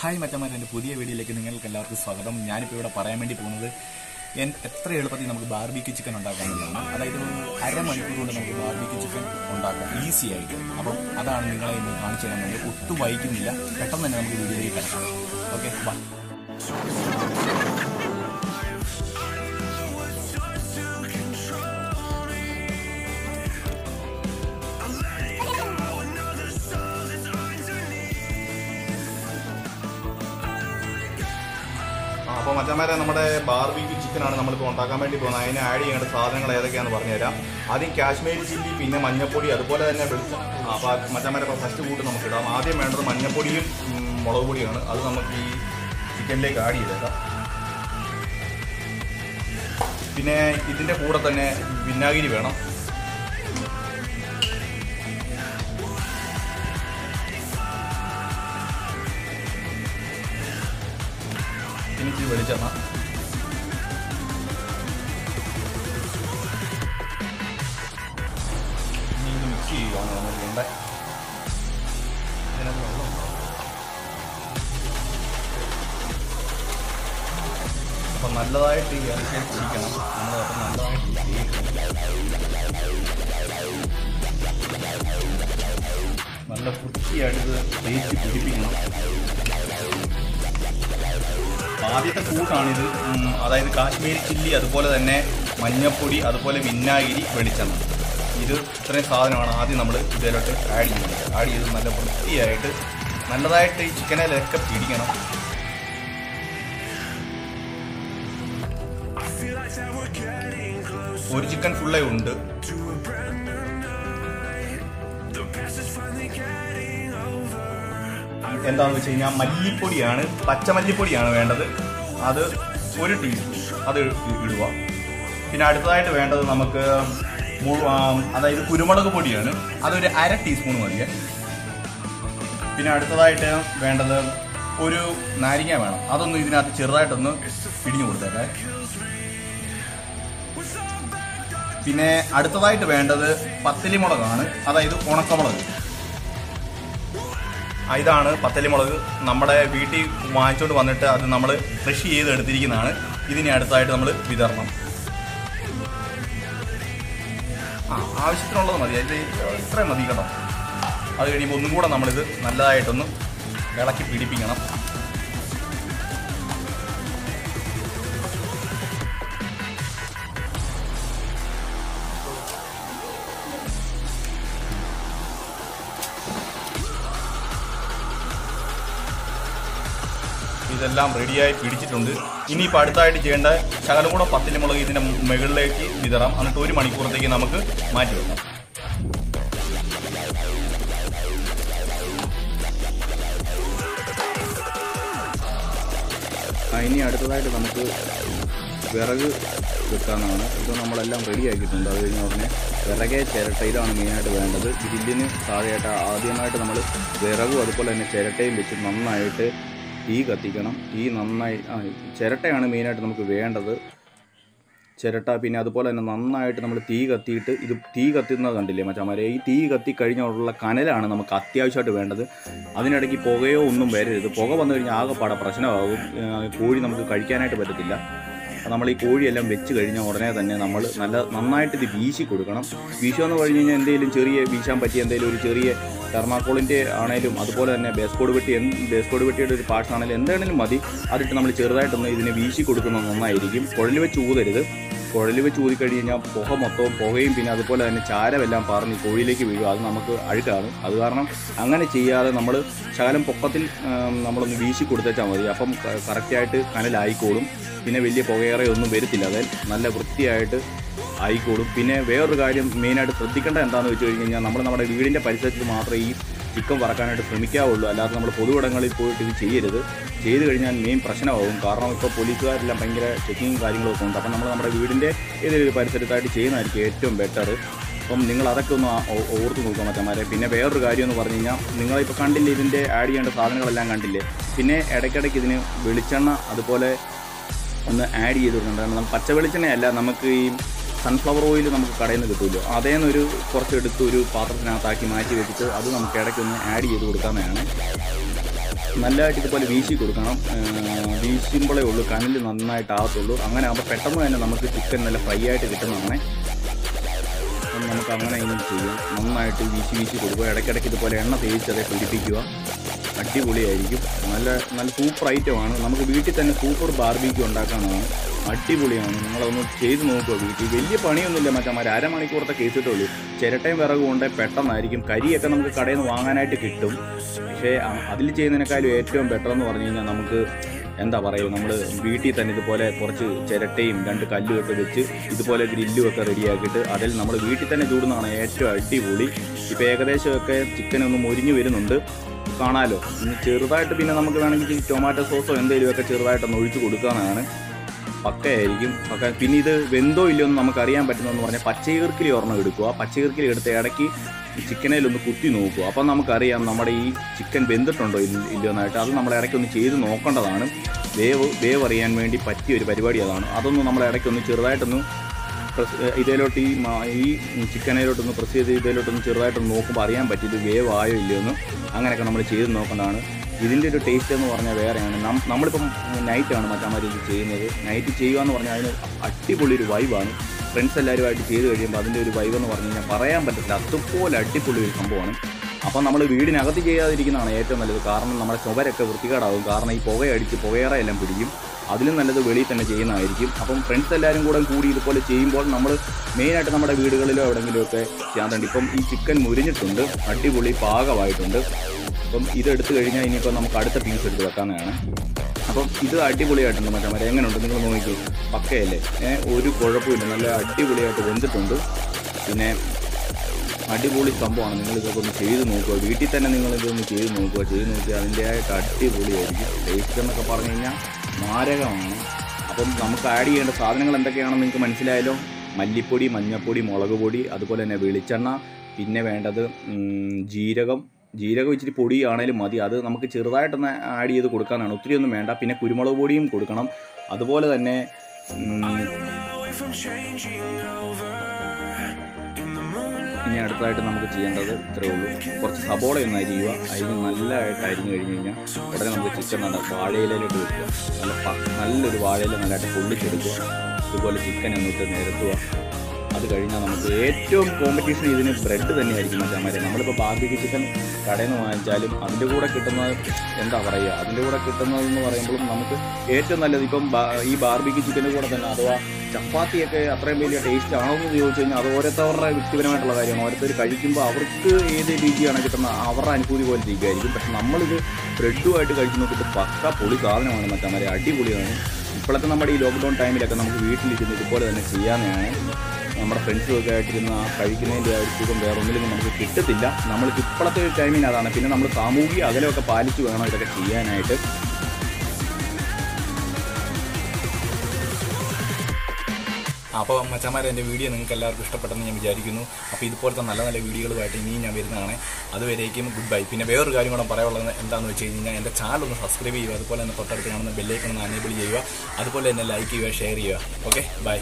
Hi മറ്റന്മാർ എന്റെ പുതിയ വീഡിയോയിലേക്ക് നിങ്ങൾക്ക് എല്ലാവർക്കും സ്വാഗതം. ഞാനിപ്പോൾ ഇവിടെ പറയാൻ വേണ്ടി പോകുന്നത് എത്ര എളുപ്പത്തിൽ നമുക്ക് ബാർബിക്യൂ ചിക്കൻ ഉണ്ടാക്കാനുള്ളതാണ് അതായത് അരമണിക്കൂർ കൊണ്ട് നമുക്ക് ബാർബിക്യൂ ചിക്കൻ ഉണ്ടാക്കാം. ഈസി ആയിട്ട്. അപ്പം അതാണ് നിങ്ങളെ ഇന്ന് കാണിച്ചു തരാൻ. വേണ്ടി ഒട്ടും വൈകുന്നില്ല. പെട്ടെന്ന് തന്നെ നമുക്ക് വീഡിയോയിലേക്ക് കിടക്കാം. ഓക്കെ ബാ അപ്പോൾ മച്ചന്മാരെ നമ്മുടെ ബാർബിക്യൂ ചിക്കനാണ് നമ്മളിപ്പോൾ ഉണ്ടാക്കാൻ വേണ്ടി പോകുന്നത്. അതിനെ ആഡ് ചെയ്യേണ്ട സാധനങ്ങൾ ഏതൊക്കെയാണെന്ന് പറഞ്ഞുതരാം ആദ്യം കാശ്മീരി ചില്ലി പിന്നെ മഞ്ഞപ്പൊടി അതുപോലെ തന്നെ വെളിച്ചം അപ്പോൾ മച്ചന്മാരെ ഇപ്പോൾ ഫസ്റ്റ് കൂട്ട് നമുക്ക് ഇടാം. ആദ്യം വേണ്ടത് മഞ്ഞപ്പൊടിയും മുളക് പൊടിയാണ്. അത് നമുക്ക് ഈ ചിക്കനിലേക്ക് ആഡ് ചെയ്തേക്കാം പിന്നെ ഇതിന്റെ കൂടെ തന്നെ വിനാഗിരി വേണം. വെളിച്ചെണ്ണ ഇനി മിക്സ് ചെയ്യുകയാണ് നമ്മൾ ചെയ്യേണ്ടത് ഇതിനകത്ത് വെള്ളം? അപ്പം നല്ലതായിട്ട് ഈ ഇറച്ചി ചിരിക്കണം നമ്മൾ അപ്പം നല്ലതായിട്ട്. നല്ല വൃത്തിയായിട്ട് ഇത് തേച്ച് പിടിപ്പിക്കണം ആദ്യത്തെ കൂട്ടാണിത്. അതായത് കാശ്മീരി ചില്ലി അതുപോലെ തന്നെ മഞ്ഞപ്പൊടി അതുപോലെ വിന്നാഗിരി വെളിച്ചെണ്ണ. ഇത് ഇത്രയും സാധനമാണ് ആദ്യം നമ്മൾ ഇതിലോട്ട് ആഡ് ചെയ്യുന്നത്. ആഡ് ചെയ്ത് നല്ല വൃത്തിയായിട്ട് നല്ലതായിട്ട് ഈ ചിക്കനിലൊക്കെ പിടിക്കണം. ഒരു ചിക്കൻ ഫുള്ളേ ഉണ്ട്. എന്താണെന്ന് വെച്ച് കഴിഞ്ഞാൽ മല്ലിപ്പൊടിയാണ് പച്ചമല്ലിപ്പൊടിയാണ് വേണ്ടത്. അത് ഒരു ടീസ്പൂൺ അത് ഇടുക. പിന്നെ അടുത്തതായിട്ട് വേണ്ടത് നമുക്ക് അതായത് കുരുമുളക് പൊടിയാണ്. അതൊരു അര ടീസ്പൂൺ മതിയെ. പിന്നെ അടുത്തതായിട്ട് വേണ്ടത് ഒരു നാരിങ്ങ വേണം. അതൊന്ന് ഇതിനകത്ത് ചെറുതായിട്ടൊന്ന് പിടിഞ്ഞു കൊടുത്തേക്കെ. പിന്നെ അടുത്തതായിട്ട് വേണ്ടത് പത്തലി മുളകാണ് അതായത് ഉണക്കമുളക്. ഇതാണ് പത്തലിമുളക്. നമ്മുടെ വീട്ടിൽ വാങ്ങിച്ചുകൊണ്ട് വന്നിട്ട് അത് നമ്മൾ കൃഷി ചെയ്ത് എടുത്തിരിക്കുന്നതാണ്. ഇതിനെ അടുത്തായിട്ട് നമ്മൾ വിതരണം. ആ ആവശ്യത്തിനുള്ളത് മതി. അതിൽ ഇത്രയും മതി കേട്ടോ. അത് കഴിയുമ്പോൾ ഒന്നും കൂടെ നമ്മളിത് നല്ലതായിട്ടൊന്ന് ഇളക്കി പിടിപ്പിക്കണം. ഇതെല്ലാം റെഡിയായി പിടിച്ചിട്ടുണ്ട്. ഇനിയിപ്പോൾ അടുത്തായിട്ട് ചെയ്യേണ്ട ശകലം കൂടെ പത്തിന്റെ മുളക് ഇതിന്റെ മുകളിലേക്ക് വിതറാം. എന്നിട്ട് ഒരു മണിക്കൂറത്തേക്ക് നമുക്ക് മാറ്റി വെക്കാം. ഇനി അടുത്തതായിട്ട് നമുക്ക് വിറക് വെക്കാമെന്നാണ് ഇപ്പോൾ നമ്മളെല്ലാം റെഡി ആക്കിയിട്ടുണ്ട്. അത് കഴിഞ്ഞ ഉടനെ വിറകെ ചിരട്ടയിലാണ് മെയിനായിട്ട് വേണ്ടത്. ഗ്രില്ലിന് താഴെയായിട്ട് ആദ്യമായിട്ട് നമ്മൾ വിറകും അതുപോലെ തന്നെ ചിരട്ടയും വെച്ച് നന്നായിട്ട് തീ കത്തിക്കണം തീ നന്നായി ചിരട്ടയാണ് മെയിനായിട്ട് നമുക്ക് വേണ്ടത്. ചിരട്ട പിന്നെ അതുപോലെ തന്നെ നന്നായിട്ട് നമ്മൾ തീ കത്തിയിട്ട് ഇത് തീ കത്തുന്നത് കണ്ടില്ലേ മച്ചാമാരെ ഈ തീ കത്തി കഴിഞ്ഞുള്ള കനലാണ് നമുക്ക് അത്യാവശ്യമായിട്ട് വേണ്ടത്. അതിനിടയ്ക്ക് പുകയോ ഒന്നും വരരുത്. പുക വന്നു കഴിഞ്ഞാൽ ആകെപ്പാടെ പ്രശ്നമാകും. കോഴി നമുക്ക് കഴിക്കാനായിട്ട് പറ്റത്തില്ല. നമ്മൾ ഈ കോഴിയെല്ലാം വെച്ച് കഴിഞ്ഞ ഉടനെ തന്നെ നമ്മൾ നല്ല നന്നായിട്ട് ഇത് വീശി കൊടുക്കണം. വീശുമെന്ന് പറഞ്ഞു കഴിഞ്ഞാൽ എന്തെങ്കിലും ചെറിയ വീശാൻ പറ്റിയ എന്തെങ്കിലും ഒരു ചെറിയ തെർമാക്കോളിന്റെ ആണേലും അതുപോലെ തന്നെ ബേസ്കോഡ് വെട്ടി എന്ത് ബേസ്കോഡ് വെട്ടിയുടെ ഒരു പാർട്സ് ആണെങ്കിലും എന്താണെങ്കിലും മതി. അതിട്ട് നമ്മൾ ചെറുതായിട്ടൊന്ന് ഇതിനെ വീശി കൊടുക്കുന്നത് നന്നായിരിക്കും. കുഴൽ വെച്ച് ഊതരുത്. കുഴൽ വെച്ച് ഊതി കഴിഞ്ഞ് കഴിഞ്ഞാൽ പുക മൊത്തവും പുകയും പിന്നെ അതുപോലെ തന്നെ ചാരമെല്ലാം പറഞ്ഞ് കോഴിയിലേക്ക് വീഴും. അത് നമുക്ക് അഴുക്കാണ്. അത് കാരണം അങ്ങനെ ചെയ്യാതെ നമ്മൾ ശകലം പൊക്കത്തിൽ നമ്മളൊന്ന് വീശി കൊടുത്തേച്ചാൽ മതി. അപ്പം കറക്റ്റായിട്ട് കനലായിക്കോളും. പിന്നെ വലിയ പുകയേറെ ഒന്നും വരത്തില്ല. അതെ നല്ല വൃത്തിയായിട്ട് ആയിക്കോളും. പിന്നെ വേറൊരു കാര്യം മെയിനായിട്ട് ശ്രദ്ധിക്കേണ്ടത് എന്താണെന്ന് വെച്ച് കഴിഞ്ഞ് കഴിഞ്ഞാൽ നമ്മൾ നമ്മുടെ വീടിന്റെ പരിസരത്ത് മാത്രമേ ഈ ചിക്കൻ വറക്കാനായിട്ട് ശ്രമിക്കാവുള്ളൂ. അല്ലാതെ നമ്മൾ പൊതുവിടങ്ങളിൽ പോയിട്ട് ഇത് ചെയ്യരുത്. ചെയ്ത് കഴിഞ്ഞാൽ മെയിൻ പ്രശ്നമാകും കാരണം ഇപ്പോൾ പോലീസുകാരെല്ലാം ഭയങ്കര ചെക്കിങ്ങും കാര്യങ്ങളൊക്കെ ഉണ്ട്. അപ്പം നമ്മൾ നമ്മുടെ വീടിന്റെ ഏതെങ്കിലും പരിസരത്തായിട്ട് ചെയ്യുന്നതായിരിക്കും ഏറ്റവും ബെറ്റർ അപ്പം നിങ്ങൾ അതൊക്കെ ഒന്ന് ഓർത്ത് നോക്കുക മറ്റന്മാരെ പിന്നെ വേറൊരു കാര്യം എന്ന് പറഞ്ഞു കഴിഞ്ഞാൽ നിങ്ങളിപ്പോൾ കണ്ടില്ലേ ഇതിന്റെ ആഡ് ചെയ്യേണ്ട സാധനങ്ങളെല്ലാം കണ്ടില്ലേ? പിന്നെ ഇടയ്ക്കിടയ്ക്ക് ഇതിന് വെളിച്ചെണ്ണ അതുപോലെ ഒന്ന് ആഡ് ചെയ്തിട്ടുണ്ട്. പച്ച വെളിച്ചെണ്ണയല്ല നമുക്ക് ഈ സൺഫ്ലവർ ഓയിൽ നമുക്ക് കടയിൽ നിന്ന് കിട്ടുമല്ലോ അതേ ഒരു കുറച്ച് എടുത്ത് ഒരു പാത്രത്തിനകത്താക്കി മാറ്റി വെച്ചിട്ട് അത് നമുക്ക് ഇടയ്ക്കൊന്ന് ആഡ് ചെയ്ത് കൊടുക്കാവുന്നതാണ് നല്ലതായിട്ട് ഇതുപോലെ വീശി കൊടുക്കണം. വീശുമ്പോഴേ ഉള്ളൂ കനൽ നന്നായിട്ട് ആകത്തുള്ളൂ. അങ്ങനെ ആകുമ്പോൾ പെട്ടെന്ന് തന്നെ നമുക്ക് ചിക്കൻ നല്ല ഫ്രൈ ആയിട്ട് കിട്ടുന്നതാണ്. നമുക്ക് അങ്ങനെ ഇനി ചെയ്യാം. നന്നായിട്ട് വീശി വീശി കൊടുക്കുക. ഇടയ്ക്കിടയ്ക്ക് ഇതുപോലെ എണ്ണ തേച്ചതെ പിടിപ്പിക്കുക അടിപൊളിയായിരിക്കും. നല്ല നല്ല സൂപ്പർ ഐറ്റമാണ് നമുക്ക് വീട്ടിൽ തന്നെ സൂപ്പർ ബാർബിക്ക് ഉണ്ടാക്കാനാണ്. അടിപൊളിയാണ്. നിങ്ങളൊന്ന് ചെയ്ത് നോക്കുക വീട്ടിൽ വലിയ പണിയൊന്നുമില്ല മറ്റന്മാർ അരമണിക്കൂറത്തെ കേസിട്ടുള്ളൂ ചിരട്ടയും വിറകും കൊണ്ട് പെട്ടെന്നായിരിക്കും. കരിയൊക്കെ നമുക്ക് കടയിൽ നിന്ന് വാങ്ങാനായിട്ട് കിട്ടും. പക്ഷേ അതിൽ ചെയ്യുന്നതിനേക്കാളും ഏറ്റവും ബെറ്റർ എന്ന് പറഞ്ഞു കഴിഞ്ഞാൽ നമുക്ക് എന്താ പറയുക നമ്മൾ വീട്ടിൽ തന്നെ ഇതുപോലെ കുറച്ച് ചിരട്ടയും രണ്ട് കല്ലും ഒക്കെ വെച്ച് ഇതുപോലെ ഗ്രില്ലും ഒക്കെ റെഡിയാക്കിയിട്ട് അതിൽ നമ്മൾ വീട്ടിൽ തന്നെ ചൂടുന്നതാണ് ഏറ്റവും അടിപൊളി. ഇപ്പോൾ ഏകദേശമൊക്കെ ചിക്കൻ ഒന്ന് മൊരിഞ്ഞ് വരുന്നുണ്ട്. കാണാലോ. ഇനി ചെറുതായിട്ട് പിന്നെ നമുക്ക് വേണമെങ്കിൽ ടൊമാറ്റോ സോസോ എന്തെങ്കിലുമൊക്കെ ചെറുതായിട്ടൊന്ന് ഒഴിച്ച് കൊടുക്കാനാണ് പക്കയായിരിക്കും. പക്ക പിന്നെ ഇത് വെന്തോ ഇല്ലയോ എന്ന് നമുക്ക് അറിയാൻ പറ്റുന്നതെന്ന് പറഞ്ഞാൽ പച്ചയീർക്കിലി ഒരെണ്ണം എടുക്കുക. പച്ചയീർക്കിലി എടുത്ത് ഇടയ്ക്ക് ചിക്കനിലൊന്ന് കുത്തി നോക്കുക. അപ്പം നമുക്കറിയാം നമ്മുടെ ഈ ചിക്കൻ വെന്തിട്ടുണ്ടോ ഇല്ല ഇല്ലയോ എന്നായിട്ട് അത് നമ്മൾ ഇടയ്ക്കൊന്ന് ചെയ്ത് നോക്കേണ്ടതാണ്. വേവ് വേവ് അറിയാൻ വേണ്ടി പറ്റിയ ഒരു പരിപാടി അതാണ്. അതൊന്ന് നമ്മൾ ഇടയ്ക്കൊന്ന് ചെറുതായിട്ടൊന്ന് പ്രസ് ഇതിലോട്ട് ഈ ഈ ചിക്കനിലോട്ടൊന്ന് പ്രസ് ചെയ്ത് ഇതിലോട്ടൊന്ന് ചെറുതായിട്ടൊന്ന് നോക്കുമ്പോൾ അറിയാൻ പറ്റിയത് വേവ് ആയോ ഇല്ലയോ എന്ന് അങ്ങനെയൊക്കെ നമ്മൾ ചെയ്ത് നോക്കേണ്ടതാണ്. ഇതിന്റെ ഒരു ടേസ്റ്റ് എന്ന് പറഞ്ഞാൽ വേറെയാണ്. നമ്മളിപ്പം നൈറ്റാണ് മറ്റാമാരി ഇത് ചെയ്യുന്നത്. നൈറ്റ് ചെയ്യുക എന്ന് പറഞ്ഞാൽ അതിന് അടിപൊളി ഒരു വൈബാണ് ഫ്രണ്ട്സ് എല്ലാവരുമായിട്ട് ചെയ്ത് കഴിയുമ്പോൾ അതിന്റെ ഒരു വൈബ് എന്ന് പറഞ്ഞു കഴിഞ്ഞാൽ പറയാൻ പറ്റില്ല അതുപോലെ അടിപൊളി ഒരു സംഭവമാണ്. അപ്പം നമ്മൾ വീടിനകത്ത് ചെയ്യാതിരിക്കുന്നതാണ് ഏറ്റവും നല്ലത്. കാരണം നമ്മുടെ ചുവരൊക്കെ വൃത്തികേടാവും കാരണം ഈ പുകയടിച്ച് പുകയേറെല്ലാം പിടിക്കും. അതിലും നല്ലത് വെളിയിൽ തന്നെ ചെയ്യുന്നതായിരിക്കും. അപ്പം ഫ്രണ്ട്സ് എല്ലാവരും കൂടെ കൂടി ഇതുപോലെ ചെയ്യുമ്പോൾ നമ്മൾ മെയിനായിട്ട് നമ്മുടെ വീടുകളിലോ എവിടെയെങ്കിലുമൊക്കെ ചെയ്യാൻ വേണ്ടി ഇപ്പം ഈ ചിക്കൻ മുരിഞ്ഞിട്ടുണ്ട്. അടിപൊളി പാകമായിട്ടുണ്ട്. അപ്പം എടുത്തു കഴിഞ്ഞാൽ ഇനിയിപ്പോൾ നമുക്ക് അടുത്ത പീസ് എടുത്ത് വെക്കാവുന്നതാണ്. അപ്പം ഇത് അടിപൊളിയായിട്ടുണ്ട് മറ്റേ എങ്ങനെയുണ്ട് നിങ്ങൾ നോക്കി പക്കയല്ലേ? ഒരു കുഴപ്പമില്ല. നല്ല അടിപൊളിയായിട്ട് വെന്തിട്ടുണ്ട്. പിന്നെ അടിപൊളി സംഭവമാണ്. നിങ്ങളിതൊക്കെ ഒന്ന് ചെയ്ത് നോക്കുക. വീട്ടിൽ തന്നെ നിങ്ങൾ ഇതൊന്ന് ചെയ്ത് നോക്കുക. ചെയ്ത് നോക്കി അതിന്റെതായിട്ട് അടിപൊളിയായിരിക്കും. ടേസ്റ്റ് എന്നൊക്കെ പറഞ്ഞു കഴിഞ്ഞാൽ മാരകമാണ്. അപ്പം നമുക്ക് ആഡ് ചെയ്യേണ്ട സാധനങ്ങൾ എന്തൊക്കെയാണെന്ന് നിങ്ങൾക്ക് മനസ്സിലായല്ലോ? മല്ലിപ്പൊടി മഞ്ഞൾപ്പൊടി മുളക് പൊടി അതുപോലെ തന്നെ വെളിച്ചെണ്ണ പിന്നെ വേണ്ടത് ജീരകം ജീരകം ഇച്ചിരി പൊടിയാണേലും മതി. അത് നമുക്ക് ചെറുതായിട്ടൊന്ന് ആഡ് ചെയ്ത് കൊടുക്കാനാണ്. ഒത്തിരി ഒന്നും വേണ്ട. പിന്നെ കുരുമുളക് പൊടിയും കൊടുക്കണം. അതുപോലെ തന്നെ ഇനി അടുത്തതായിട്ട് നമുക്ക് ചെയ്യേണ്ടത് ഇത്രയേ ഉള്ളൂ. കുറച്ച് സബോള ഒന്ന് അരിയുക അരിഞ്ഞ് നല്ലതായിട്ട് അരിഞ്ഞ് കഴിഞ്ഞ് കഴിഞ്ഞാൽ ഉടനെ നമുക്ക് ചിക്കൻ നല്ല വാഴയിലേക്ക് വെക്കുക. നല്ല നല്ലൊരു വാഴയില നല്ലതായിട്ട് പൊള്ളിച്ചെടുക്കുക. ഇതുപോലെ ചിക്കൻ എന്നിട്ട് നിരത്തുക. അത് കഴിഞ്ഞാൽ നമുക്ക് ഏറ്റവും കോമ്പറ്റീഷൻ ഇതിന് ബ്രെഡ് തന്നെയായിരിക്കും മറ്റേ നമ്മളിപ്പോൾ ബാർബിക്ക് ചിക്കൻ കടയിൽ നിന്ന് വാങ്ങിച്ചാലും അതിന്റെ കൂടെ കിട്ടുന്നത് എന്താ പറയുക? അതിന്റെ കൂടെ കിട്ടുന്നതെന്ന് പറയുമ്പോഴും നമുക്ക് ഏറ്റവും നല്ലത് ഇപ്പം ഈ ബാർബിക്ക് ചിക്കന്റെ കൂടെ തന്നെ അഥവാ ചപ്പാത്തിയൊക്കെ അത്രയും വലിയ ടേസ്റ്റ് ആണോ എന്ന് ചോദിച്ചു കഴിഞ്ഞാൽ അത് ഓരോരുത്തവരുടെ വ്യക്തിപരമായിട്ടുള്ള കാര്യമാണ്. ഓരോരുത്തർ കഴിക്കുമ്പോൾ അവർക്ക് ഏത് രീതിയാണ് കിട്ടുന്നത് അവരുടെ അനുഭൂതി പോലെ ഇരിക്കുമായിരിക്കും പക്ഷെ നമ്മളിത് ബ്രെഡുമായിട്ട് കഴിച്ചു നോക്കിയിട്ട് പക്ക പൊളി സാധനമാണ് മറ്റന്മാരെ അടിപൊളിയാണ്. ഇപ്പോഴത്തെ നമ്മുടെ ഈ ലോക്ക്ഡൗൺ ടൈമിലൊക്കെ നമുക്ക് വീട്ടിലിരുന്ന് ഇതുപോലെ തന്നെ ചെയ്യാവുന്നതാണ് നമ്മുടെ ഫ്രണ്ട്സും ഒക്കെ ആയിട്ടിരുന്ന് ആ കഴിക്കുന്നതിന്റെ ആ ഒരു സുഖം വേറെ ഒന്നിലും നമുക്ക് കിട്ടത്തില്ല. നമ്മൾക്ക് ഇപ്പോഴത്തെ ഒരു ടൈമിന് അതാണ്. പിന്നെ നമ്മൾ സാമൂഹിക അകലമൊക്കെ പാലിച്ച് വേണം ഇതൊക്കെ ചെയ്യാനായിട്ട്. അപ്പോൾ മച്ചന്മാരെ എന്റെ വീഡിയോ നിങ്ങൾക്ക് എല്ലാവർക്കും ഇഷ്ടപ്പെട്ടെന്ന് ഞാൻ വിചാരിക്കുന്നു. അപ്പോൾ ഇതുപോലത്തെ നല്ല നല്ല വീഡിയോകളുമായിട്ട് ഇനിയും ഞാൻ വരുന്നതാണ്. അതുവരേക്കും ഗുഡ് ബൈ പിന്നെ വേറൊരു കാര്യം കൂടെ പറയാനുള്ളത് എന്താണെന്ന് വെച്ച് കഴിഞ്ഞാൽ എന്റെ ചാനൽ ഒന്ന് സബ്സ്ക്രൈബ് ചെയ്യുക അതുപോലെ തന്നെ തൊട്ടടുത്ത് കാണുന്ന ബെല്ലേക്ക് ഒന്ന് അനേബിൾ ചെയ്യുക അതുപോലെ തന്നെ ലൈക്ക് ചെയ്യുക ഷെയർ ചെയ്യുക. Okay bye